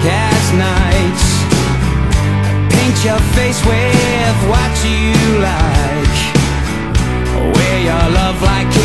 overcast nights. Paint your face with what you like. Wear your love like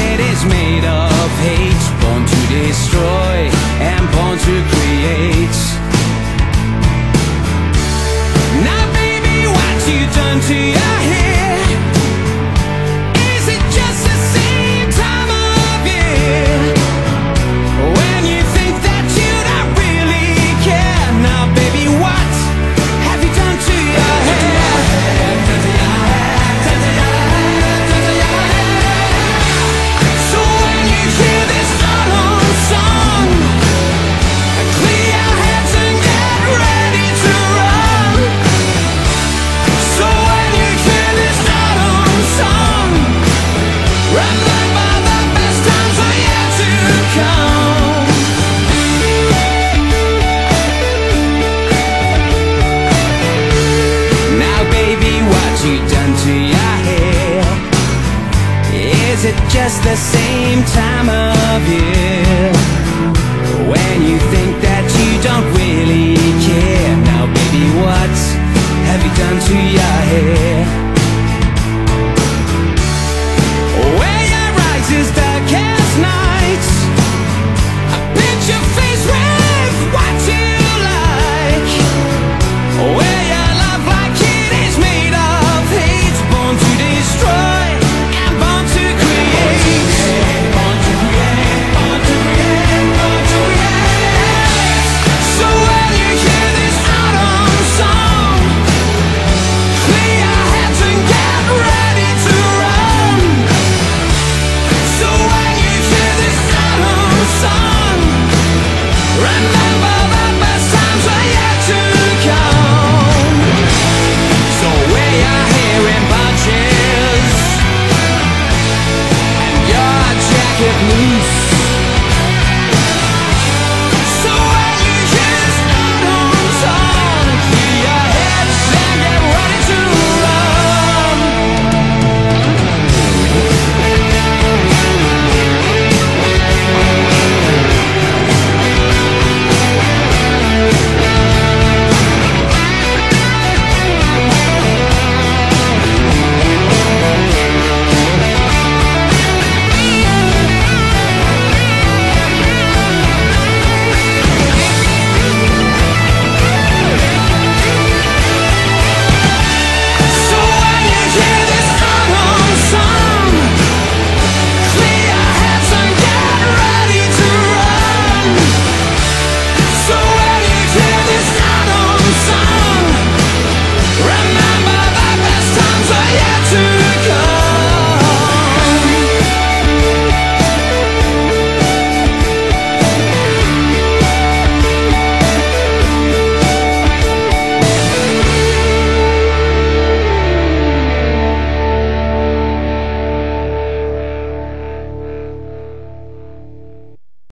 just the same time of year. When you think that you don't win